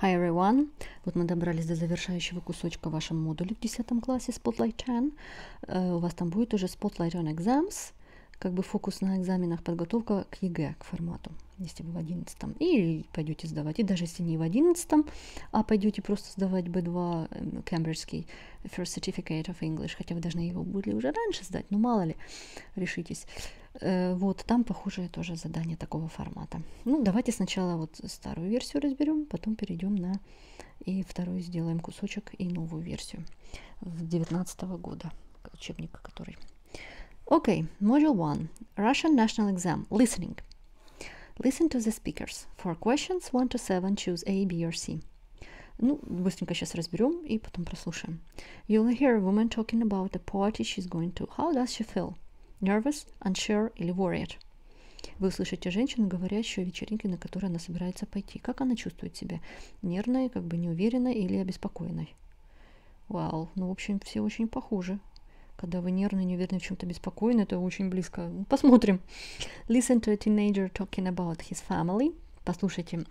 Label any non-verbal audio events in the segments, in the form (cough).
Hi everyone! Вот мы добрались до завершающего кусочка в вашем модуле в 10 классе Spotlight 10. Э, у вас там будет уже Spotlight on Exams, как бы фокус на экзаменах, подготовка к ЕГЭ, к формату, если вы в 11 и пойдете сдавать. И даже если не в 11 а пойдете просто сдавать B2 кембриджский First Certificate of English, хотя вы должны его были уже раньше сдать, но мало ли, решитесь. Э, вот, там похожее тоже задание такого формата. Ну, давайте сначала вот старую версию разберем, потом перейдем на и второй сделаем кусочек и новую версию в 19 года учебника, который Okay, Module 1 Russian National Exam Listening. Listen to the speakers. For questions 1 to 7, choose A, B or C. Ну, быстренько сейчас разберем и потом прослушаем. You'll hear a woman talking about the party she's going to. How does she feel? Nervous, unsure или worried? Вы услышите женщину, говорящую о вечеринке, на которую она собирается пойти. Как она чувствует себя? Нервной, как бы неуверенной или обеспокоенной? Вау, ну, в общем, все очень похожи. Когда вы нервны, неуверены в чем-то беспокойны, это очень близко. Посмотрим. Listen to a teenager talking about his family. Послушайте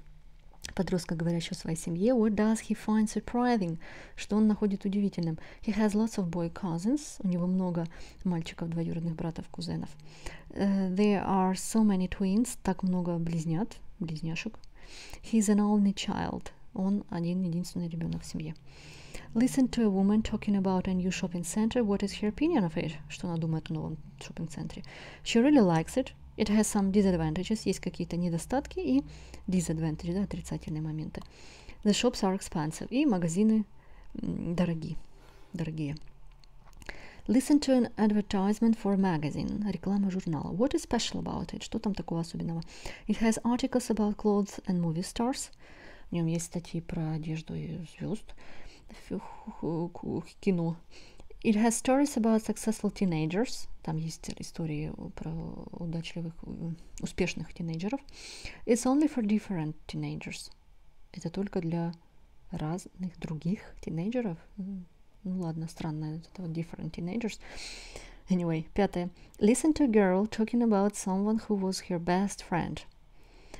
подростка, говорящего о своей семье. What does he find surprising? Что он находит удивительным? He has lots of boy cousins. У него много мальчиков, двоюродных братов, кузенов. Uh, there are so many twins. Так много близнят, близняшек. He's an only child. Он один единственный ребенок в семье. Listen to a woman talking about a new shopping center. What is her opinion of it? Что она думает о новом шопинг-центре? She really likes it. It has some disadvantages. Есть какие-то недостатки и disadvantages, да, отрицательные моменты. The shops are expensive. И магазины дорогие. Дорогие. Listen to an advertisement for a magazine. Реклама журнала. What is special about it? Что там такого особенного? It has articles about clothes and movie stars. В нем есть статьи про одежду и звезд кино. It has stories about successful teenagers. Там есть истории про удачливых, успешных тинейджеров. It's only for different teenagers. Это только для разных других тинейджеров. Ну ладно, странно, это вот different teenagers. Anyway, пятое. Listen to a girl talking about someone who was her best friend.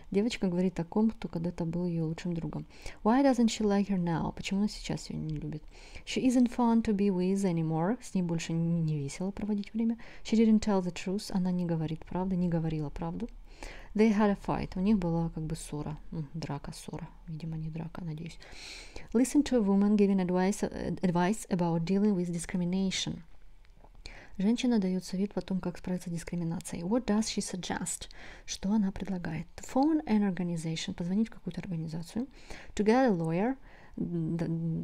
Девочка говорит о ком, кто когда-то был ее лучшим другом. Why doesn't she like her now? Почему она сейчас ее не любит? She isn't fun to be with anymore. С ней больше не весело проводить время. She didn't tell the truth. Она не говорит правду, не говорила правду. They had a fight. У них была как бы ссора. Драка, ссора. Видимо, не драка, надеюсь. Listen to a woman giving advice, advice about dealing with discrimination. Женщина дает совет о том, как справиться с дискриминацией. What does she suggest? Что она предлагает? To phone an organization. Позвонить в какую-то организацию. To get a lawyer.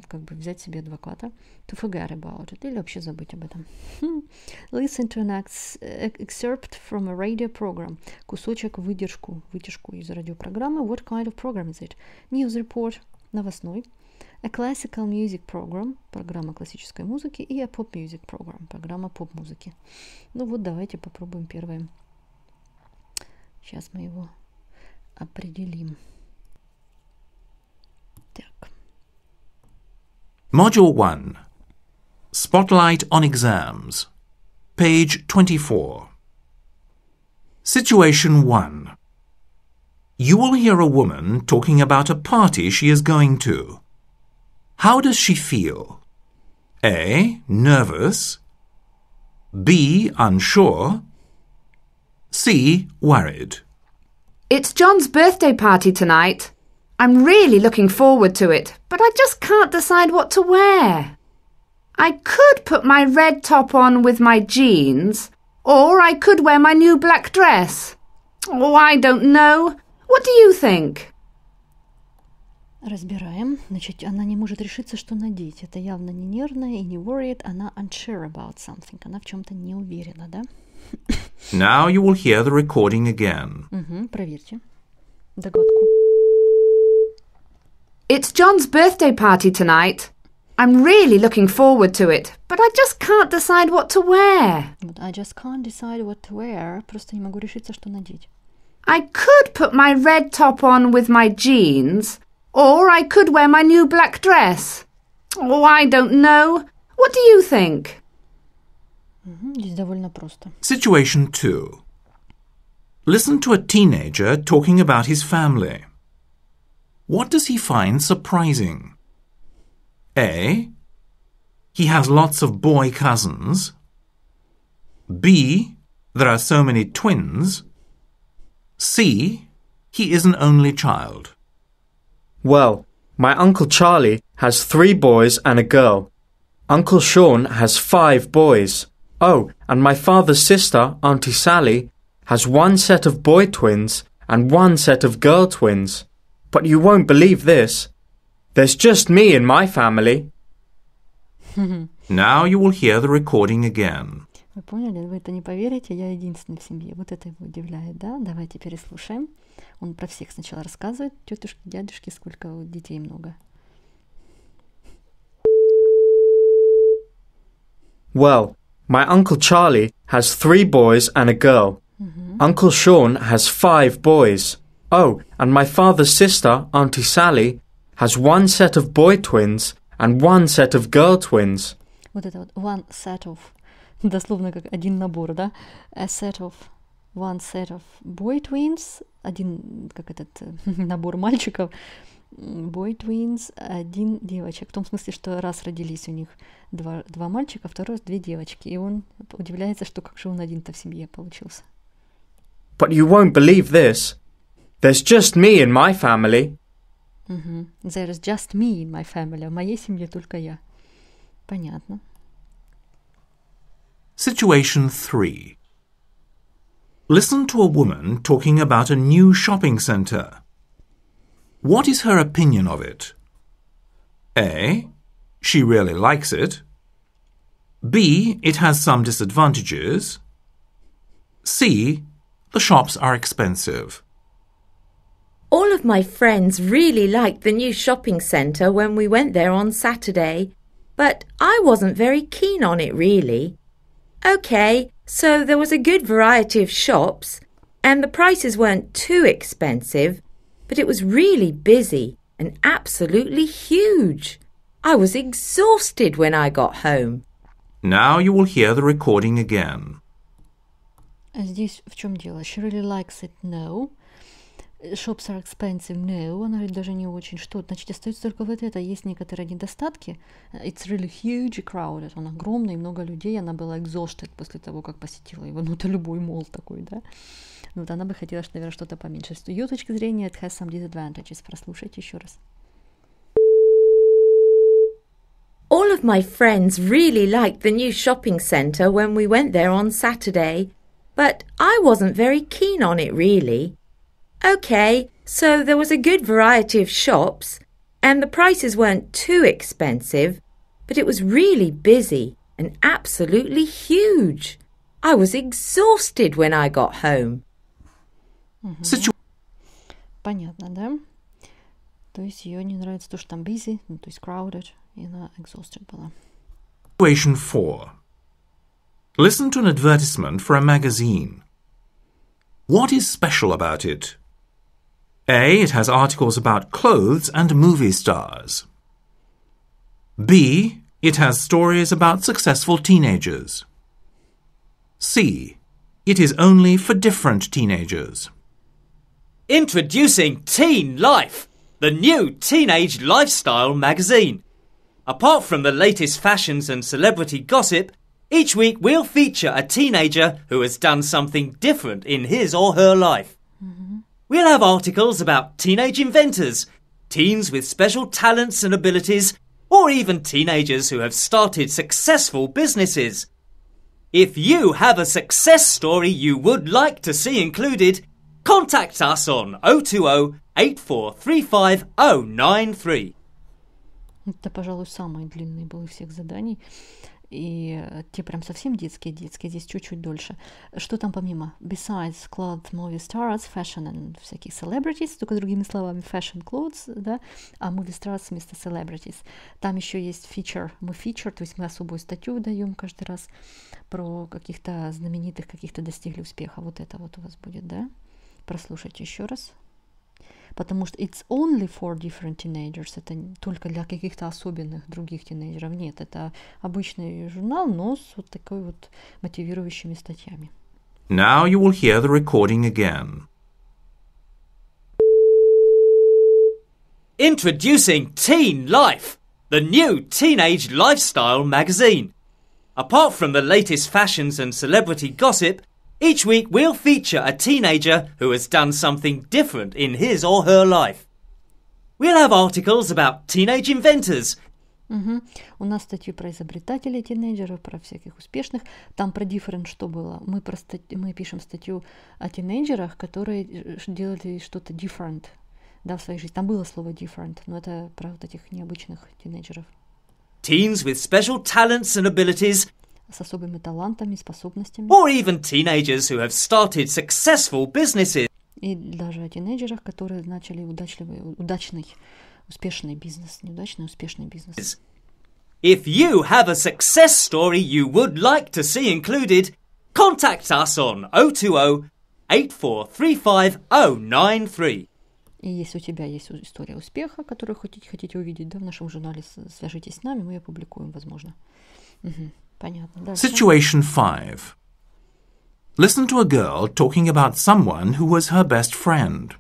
Как бы взять себе адвоката. To forget about it. Или вообще забыть об этом. Listen to an excerpt from a radio program. Кусочек, выдержку, вытяжку из радиопрограммы. What kind of program is it? News report. Новостной. A classical music program, программа классической музыки, и a pop music program, программа поп-музыки. Ну вот давайте попробуем первое. Сейчас мы его определим. Так. Module 1. Spotlight on Exams. Page 24. Situation 1. You will hear a woman talking about a party she is going to. How does she feel? A. Nervous. B. Unsure. C. Worried. It's John's birthday party tonight. I'm really looking forward to it, but I just can't decide what to wear. I could put my red top on with my jeans, or I could wear my new black dress. Oh, I don't know. What do you think? Разбираем. Значит, она не может решиться, что надеть. Это явно не нервная и не worried. Она unsure about something. Она в чем-то не уверена, да? Now you will hear the recording again. Угу, проверьте. Догадку. It's John's birthday party tonight. I'm really looking forward to it, but I just can't decide what to wear. Вот, I just can't decide what to wear. Просто не могу решиться, что надеть. I could put my red top on with my jeans, or I could wear my new black dress. Oh, I don't know. What do you think? Здесь довольно просто. Situation 2. Listen to a teenager talking about his family. What does he find surprising? A. He has lots of boy cousins. B. There are so many twins. C. He is an only child. Well, my Uncle Charlie has three boys and a girl. Uncle Sean has five boys. Oh, and my father's sister, Auntie Sally, has one set of boy twins and one set of girl twins. But you won't believe this. There's just me in my family. (laughs) Now you will hear the recording again. Вы поняли? Вы это не поверите, я единственный в семье. Вот это его удивляет, да? Давайте переслушаем. Он про всех сначала рассказывает, тетушки, дядюшки, сколько вот детей много. Well, my Uncle Charlie has three boys and a girl. Uncle Sean has five boys. Oh, and my father's sister, Auntie Sally, has one set of boy twins and one set of girl twins. Вот это вот one set of, (laughs) дословно как один набор, да? A set of, one set of boy twins, один, как этот (laughs) набор мальчиков, boy twins, один девочек. В том смысле, что раз родились у них два, два мальчика, второй две девочки. И он удивляется, что как же он один-то в семье получился. But you won't believe this. There's just me in my family. Мгм. There's just me in my family. В моей семье только я. Понятно. Situation 3. Listen to a woman talking about a new shopping centre. What is her opinion of it? A. She really likes it. B. It has some disadvantages. C. The shops are expensive. All of my friends really liked the new shopping centre when we went there on Saturday, but I wasn't very keen on it really. OK, so there was a good variety of shops, and the prices weren't too expensive, but it was really busy and absolutely huge. I was exhausted when I got home. Now you will hear the recording again. А Здесь в чем дело? She really likes it, no. Shops are expensive, no. Она говорит, даже не очень. Что? Значит, остается только вот это. Есть некоторые недостатки. It's really huge crowded. Он огромный, много людей. Она была exhausted после того, как посетила его. Ну, это любой мол такой, да? Ну, вот она бы хотела, наверное, что-то поменьше. С ее точки зрения, it has some disadvantages. Прослушайте еще раз. All of my friends really liked the new shopping centre when we went there on Saturday, but I wasn't very keen on it really. OK, so there was a good variety of shops, and the prices weren't too expensive, but it was really busy and absolutely huge. I was exhausted when I got home. Situ- Понятно, да? То есть ее не нравится то, что там busy, ну, то есть crowded, и она exhausted была. Situation 4. Listen to an advertisement for a magazine. What is special about it? A. It has articles about clothes and movie stars. B. It has stories about successful teenagers. C. It is only for different teenagers. Introducing Teen Life, the new teenage lifestyle magazine. Apart from the latest fashions and celebrity gossip, each week we'll feature a teenager who has done something different in his or her life. Mm-hmm. We'll have articles about teenage inventors, teens with special talents and abilities, or even teenagers who have started successful businesses. If you have a success story you would like to see included, contact us on 020 8435 093. Это, пожалуй, самый длинный был из всех заданий. И э, те прям совсем детские-детские, здесь чуть-чуть дольше. Что там помимо? Besides clothes, movie stars, fashion and всяких celebrities, только другими словами, fashion clothes, да, а movie stars вместо celebrities. Там еще есть feature, мы feature, то есть мы особую статью даем каждый раз про каких-то знаменитых, каких-то достигли успеха. Вот это вот у вас будет, да? Прослушайте еще раз. Потому что it's only for different teenagers. Это не только для каких-то особенных других тинейджеров. Нет, это обычный журнал, но с вот такой вот мотивирующими статьями. Now you will hear the recording again. Introducing Teen Life, the new teenage lifestyle magazine. Apart from the latest fashions and celebrity gossip, each week we'll feature a teenager who has done something different in his or her life. We'll have articles about teenage inventors, Мгм. У нас статьи про изобретателей, тинейджеров, про всяких успешных. Там про different что было? Мы, про стать- мы пишем статью о тинейджерах, которые э, ш- делали что-то different да, в своей жизни. Там было слово different, но это про вот этих необычных тинейджеров teens with special talents and abilities, с особыми талантами, способностями. or even teenagers who have started successful businesses. И даже о тинейджерах, которые начали удачливый, удачный, успешный бизнес. Неудачный, успешный бизнес. If you have a success story you would like to see included, contact us on 020 8435 093. И если у тебя есть история успеха, которую хотите, хотите увидеть да, в нашем журнале, свяжитесь с нами, мы ее публикуем, возможно. Мгм. Понятно. Дальше. Situation 5. Listen to a girl talking about someone who was her best friend.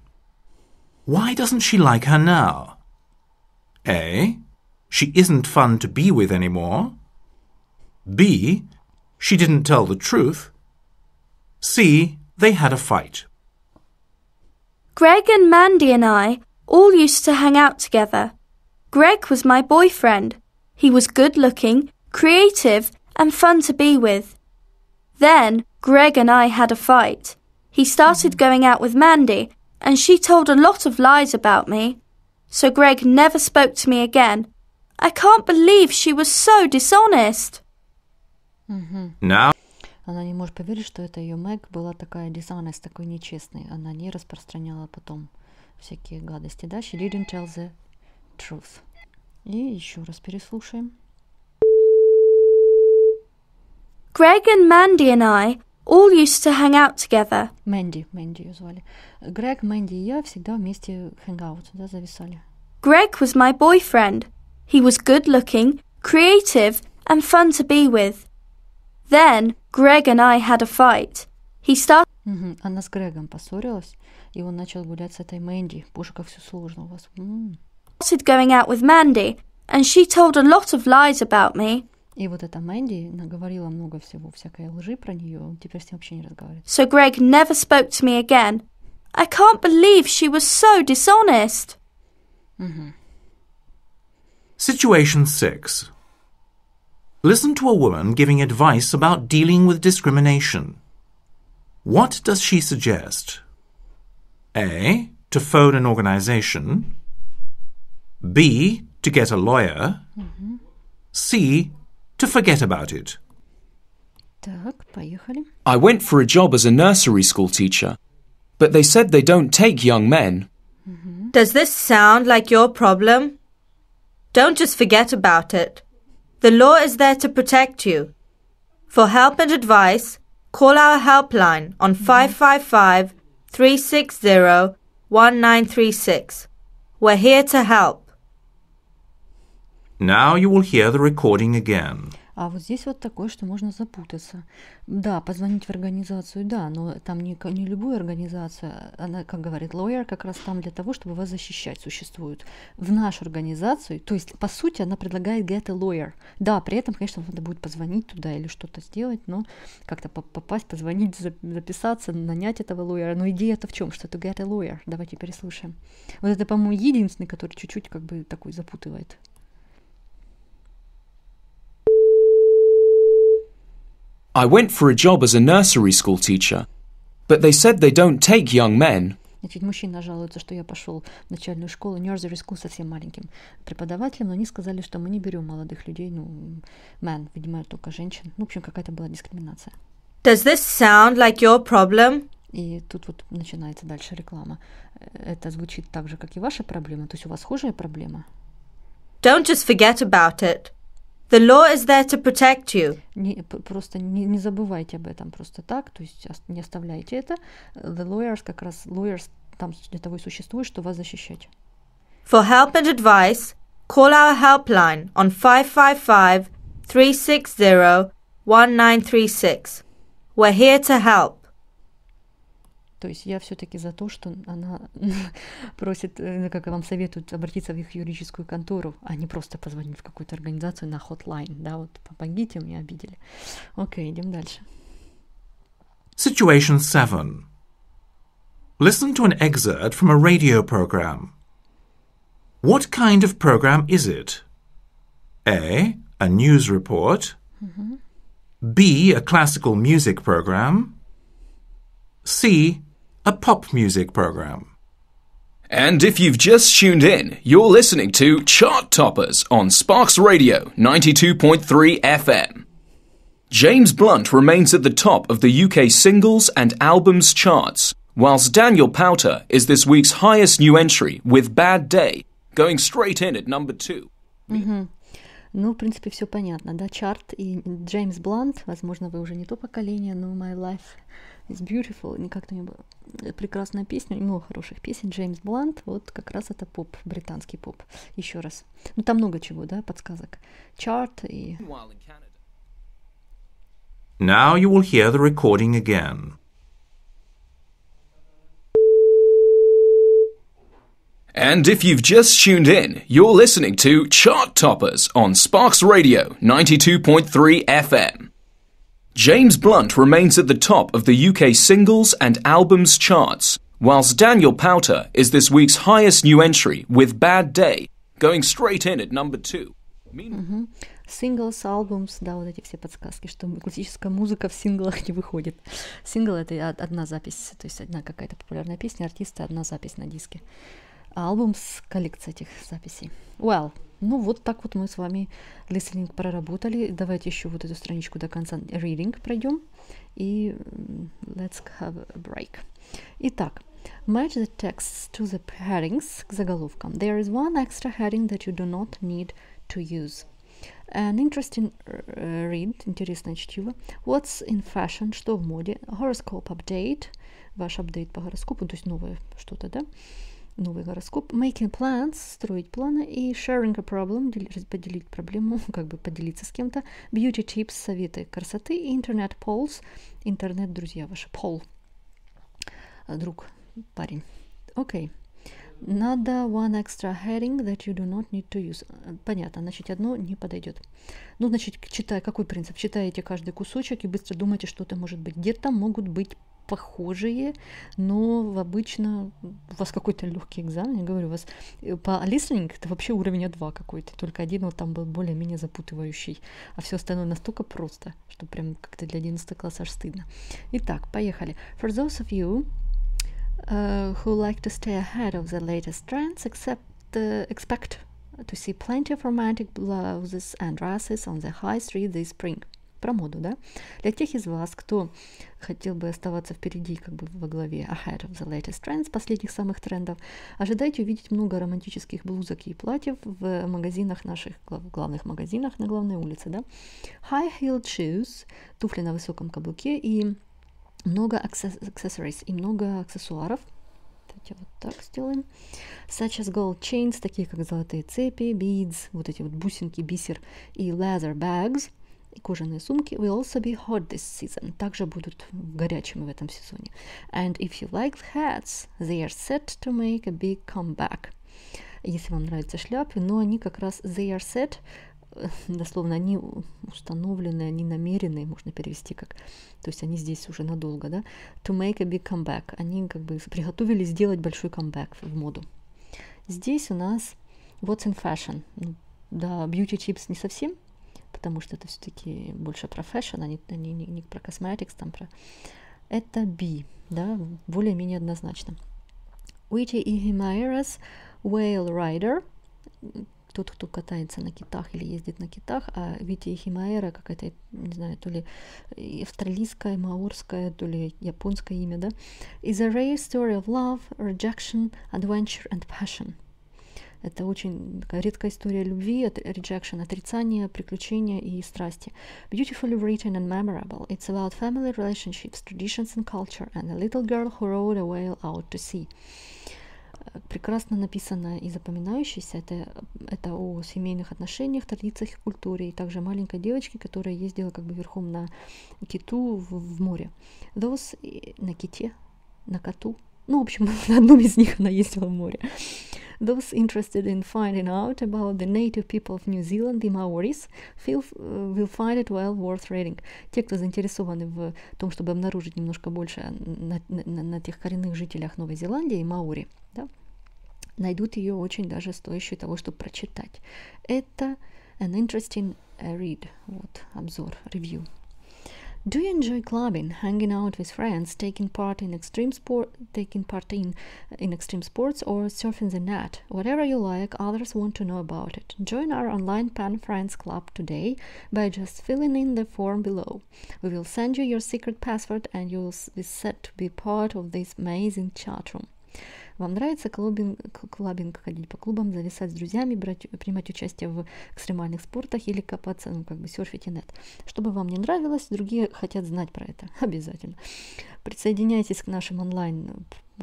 Why doesn't she like her now? A. She isn't fun to be with anymore. B. She didn't tell the truth. C. They had a fight. Greg and Mandy and I all used to hang out together. Greg was my boyfriend. He was good looking, creative, and fun to be with. Then Greg and I had a fight. He started going out with Mandy, and she told a lot of lies about me. So Greg never spoke to me again. I can't believe she was so dishonest. Now Она не может поверить, что это ее Мэг была такая dishonest, такой нечестной. Она не распространяла потом всякие гадости. Да, she didn't tell the truth. И еще раз переслушаем. Greg and Mandy and I all used to hang out together. Мэнди, Мэнди ее звали. Грег, Мэнди и я всегда вместе hangout, да, зависали. Greg was my boyfriend. He was good looking, creative, and fun to be with. Then Greg and I had a fight. He started Мгм. Она с Грегом поссорилась, и он начал гулять с этой Мэнди. Боже, как все сложно у вас. М. going out with Mandy, and she told a lot of lies about me. И вот эта Мэнди наговорила много всего, всякой лжи про нее. Он теперь с ним вообще не разговаривает. So Greg never spoke to me again. I can't believe she was so dishonest. Situation 6. Listen to a woman giving advice about dealing with discrimination. What does she suggest? A. To phone an organization. B. To get a lawyer. C. To forget about it. Так, поехали. I went for a job as a nursery school teacher, but they said they don't take young men. Does this sound like your problem? Don't just forget about it. The law is there to protect you. For help and advice, call our helpline on 555 360 1936. We're here to help. Now you will hear the recording again. А вот здесь вот такое, что можно запутаться. Да, позвонить в организацию, да, но там не, не любую организацию. Она, как говорит lawyer, как раз там для того, чтобы вас защищать существует. В нашу организацию, то есть, по сути, она предлагает get a lawyer. Да, при этом, конечно, надо будет позвонить туда или что-то сделать, но как-то по- попасть, позвонить, за- записаться, нанять этого лоера. Но идея-то в чем? Что это get a lawyer. Давайте переслушаем. Вот это, по-моему, единственный, который чуть-чуть как бы такой запутывает. I went for a job as a nursery school teacher, but they said they don't take young men. Значит, мужчина жалуется, что я пошел в начальную школу, nursery school совсем маленьким преподавателем, но они сказали, что мы не берем молодых людей, ну, man, видимо, только женщин. Ну, в общем, какая-то была дискриминация. Does this sound like your problem? И тут вот начинается дальше реклама. Э, Это звучит так же, как и ваша проблема, то есть у вас схожая проблема. Don't just forget about it. The law is there to protect you. Не, п- просто не, не забывайте об этом просто так, то есть ос- не оставляйте это. The lawyers, как раз lawyers там для того и существует, что вас защищать. For help and advice, call our helpline on 555 360 1936. We're here to help. То есть я все-таки за то, что она (laughs) просит, э, как вам советуют, обратиться в их юридическую контору, а не просто позвонить в какую-то организацию на hotline, да, вот помогите, меня обидели. Окей, идем дальше. Situation 7. Listen to an excerpt from a radio program. What kind of program is it? A. A news report. B. A classical music program. C. A pop music program. And if you've just tuned in, you're listening to Chart Toppers on Sparks Radio 92.3 FM. James Blunt remains at the top of the UK singles and albums charts, whilst Daniel Powter is this week's highest new entry with Bad Day, going straight in at number two. Ну, в принципе, все понятно, да, чарт и Джеймс Блант, возможно, вы уже не то поколение, но My Life is Beautiful, не как-то не было. Прекрасная песня, много хороших песен. Джеймс Блант, вот как раз это поп, британский поп. Еще раз. Ну, там много чего, да, подсказок. Чарт и... Now you will hear the recording again. And if you've just tuned in, you're listening to Chart Toppers on Sparks Radio 92.3 FM. James Blunt remains at the top of the UK singles and albums charts, whilst Daniel Powter is this week's highest new entry with Bad Day, going straight in at number two. Singles, albums, да, вот эти все подсказки, что классическая музыка в синглах не выходит. Сингл — это од- одна запись, то есть одна какая-то популярная песня, артиста — одна запись на диске. А альбом с коллекцией этих записей. Well, ну вот так вот мы с вами listening проработали. Давайте еще вот эту страничку до конца reading пройдем. И let's have a break. Итак, match the texts to the headings к заголовкам. There is one extra heading that you do not need to use. An interesting uh, read, интересное чтиво. What's in fashion, что в моде. Horoscope update, ваш апдейт по гороскопу, то есть новое что-то, да? Новый гороскоп. Making plans, строить планы. И sharing a problem, поделить проблему, (laughs) как бы поделиться с кем-то. Beauty tips, советы красоты. И internet polls, интернет-друзья ваши. Poll, а, друг, парень. Окей. Надо one extra heading that you do not need to use. Э, Понятно, значит, одно не подойдет. Ну, значит, читай, какой принцип? Читаете каждый кусочек и быстро думаете, что это может быть. Где-то могут быть похожие, но обычно у вас какой-то легкий экзамен, я говорю, у вас э, по listening это вообще уровень А2 какой-то, только один вот там был более-менее запутывающий, а все остальное настолько просто, что прям как-то для 11 класса аж стыдно. Итак, поехали. For those of you uh, who like to stay ahead of the latest trends, except uh, expect to see plenty of romantic blouses and dresses on the high street this spring. Про моду, да? Для тех из вас, кто хотел бы оставаться впереди, как бы во главе ahead of the latest trends, последних самых трендов, ожидайте увидеть много романтических блузок и платьев в магазинах наших, глав- главных магазинах на главной улице, да? High-heeled shoes, туфли на высоком каблуке и много accessories и много аксессуаров. Давайте вот так сделаем. Such as gold chains, такие как золотые цепи, beads, вот эти вот бусинки, бисер и leather bags, и кожаные сумки will also be hot this season. Также будут горячими в этом сезоне. And if you like hats, they are set to make a big comeback. Если вам нравятся шляпы, но они как раз they are set, э, дословно они установлены, они намеренные, можно перевести как, то есть они здесь уже надолго, да, to make a big comeback. Они как бы приготовились сделать большой камбэк в моду. Здесь у нас what's in fashion. Ну, Да, beauty tips не совсем, потому что это все-таки больше про fashion, а не, не, не- не про cosmetics, там про... Это B, да, более-менее однозначно. Уити и Химаэрас Whale Rider, тот, кто катается на китах или ездит на китах, а Вити Химаэра какая-то, не знаю, то ли австралийское, маорское, то ли японское имя, да, is a rare story of love, rejection, adventure and passion. Это очень такая редкая история любви, rejection, отрицания, приключения и страсти. Beautifully written and memorable. It's about family relationships, traditions and culture, and a little girl who rode a whale out to sea. Э, Прекрасно написано и запоминающееся. Это, это о семейных отношениях, традициях и культуре. И также маленькой девочке, которая ездила как бы верхом на киту в, в море. Those, и- на ките, на коту. Ну, в общем, (laughs) на одном из них она ездила в море. Those interested in finding out about the native people of New Zealand, the Maoris, feel, uh, will find it well worth reading. Те, кто заинтересованы в том, чтобы обнаружить немножко больше на, на, на тех коренных жителях Новой Зеландии, Маори, да, найдут ее очень даже стоящей того, чтобы прочитать. Это an interesting read, вот, обзор, review. Do you enjoy clubbing, hanging out with friends, taking part in extreme sport, taking part in in extreme sports, or surfing the net? Whatever you like, others want to know about it. Join our online Pan Friends Club today by just filling in the form below. We will send you your secret password, and you will be set to be part of this amazing chat room. Вам нравится клубинг, клабинг, ходить по клубам, зависать с друзьями, брать, принимать участие в экстремальных спортах или копаться, ну, как бы серфить и нет. Чтобы вам не нравилось, другие хотят знать про это. (laughs) Обязательно. Присоединяйтесь к нашему онлайн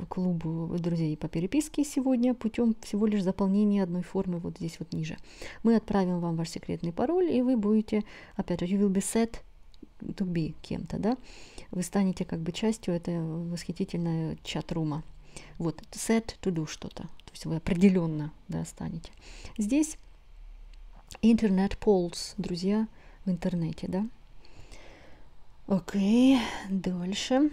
клубу друзей по переписке сегодня путем всего лишь заполнения одной формы вот здесь вот ниже. Мы отправим вам ваш секретный пароль, и вы будете, опять же, you will be set to be кем-то, да? Вы станете как бы частью этой восхитительной чат-рума. Вот, set to do что-то. То есть вы определенно да, станете. Здесь интернет polls, друзья, в интернете, да. Окей, дальше.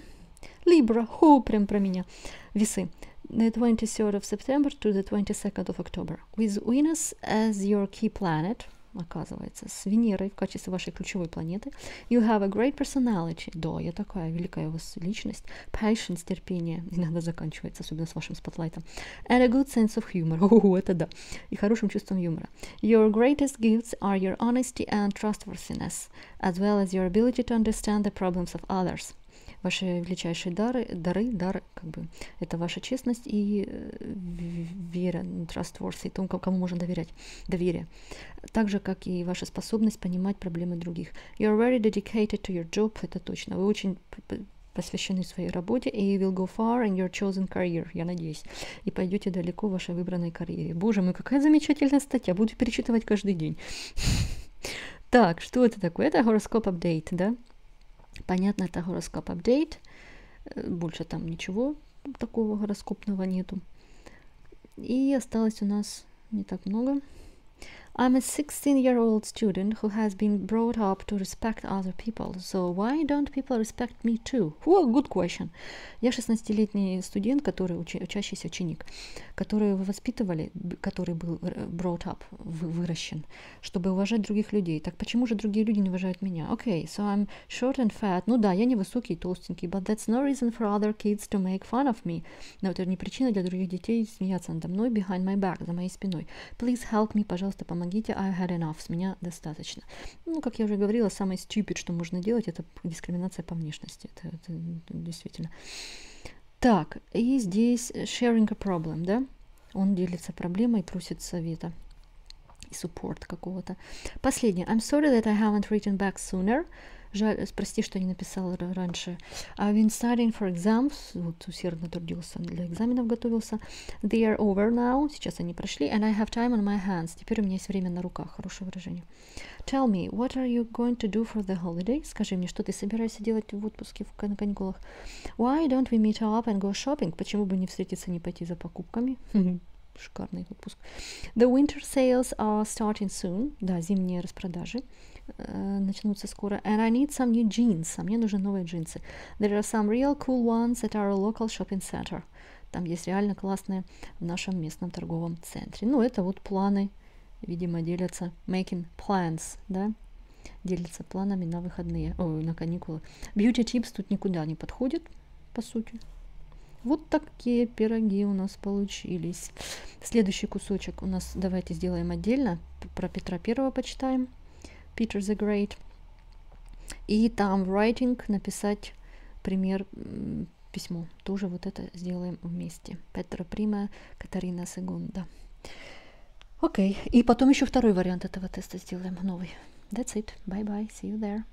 Libra, хо, прям про меня. Весы. The 23rd of September to the 22nd of October. With Venus as your key planet – оказывается, с Венерой в качестве вашей ключевой планеты. You have a great personality. Да, я такая, великая у вас личность. Patience, терпение. Иногда заканчивается, особенно с вашим спотлайтом. And a good sense of humor. (laughs) О, это да. И хорошим чувством юмора. Your greatest gifts are your honesty and trustworthiness, as well as your ability to understand the problems of others. Ваши величайшие дары, дары, дары, как бы, это ваша честность и э, вера, trustworthy, тому, кому можно доверять, доверие. Так же, как и ваша способность понимать проблемы других. You are very dedicated to your job, это точно. Вы очень посвящены своей работе, и you will go far in your chosen career, я надеюсь, и пойдете далеко в вашей выбранной карьере. Боже мой, какая замечательная статья, буду перечитывать каждый день. (laughs) Так, что это такое? Это гороскоп апдейт, да? Понятно, это гороскоп апдейт. Больше там ничего такого гороскопного нету. И осталось у нас не так много. I'm a 16 year old student who has been brought up to respect other people. So why don't people respect me too? Oh, good question. Я 16-летний студент, который учи, учащийся ученик, который воспитывали, который был brought up, выращен, чтобы уважать других людей. Так почему же другие люди не уважают меня? Okay, so I'm short and fat. Ну да, я не высокий и толстенький, but that's no reason for other kids to make fun of me. Но это не причина для других детей смеяться надо мной behind my back, за моей спиной. Please help me, пожалуйста, помогите помогите, I had enough, с меня достаточно. Ну, как я уже говорила, самое stupid, что можно делать, это дискриминация по внешности. Это, это, действительно. Так, и здесь sharing a problem, да? Он делится проблемой, просит совета и support какого-то. Последнее. I'm sorry that I haven't written back sooner. Жаль, прости, что не написал раньше. I've been studying for exams. Вот усердно трудился, для экзаменов готовился. They are over now. Сейчас они прошли. And I have time on my hands. Теперь у меня есть время на руках. Хорошее выражение. Tell me, what are you going to do for the holiday? Скажи мне, что ты собираешься делать в отпуске, в, на каникулах? Why don't we meet up and go shopping? Почему бы не встретиться, не пойти за покупками? (laughs) Шикарный отпуск. The winter sales are starting soon. Да, зимние распродажи. Э, начнутся скоро. And I need some new jeans. А мне нужны новые джинсы. There are some real cool ones at our local shopping center. Там есть реально классные в нашем местном торговом центре. Ну, это вот планы, видимо, делятся. Making plans, да? Делятся планами на выходные, ой, на каникулы. Beauty tips тут никуда не подходит, по сути. Вот такие пироги у нас получились. Следующий кусочек у нас давайте сделаем отдельно. Про Петра Первого почитаем. Peter the Great. И там в writing написать пример письмо. Тоже вот это сделаем вместе. Петра Прима, Катарина Сегунда. Окей. Okay. И потом еще второй вариант этого теста сделаем, новый. That's it. Bye-bye. See you there.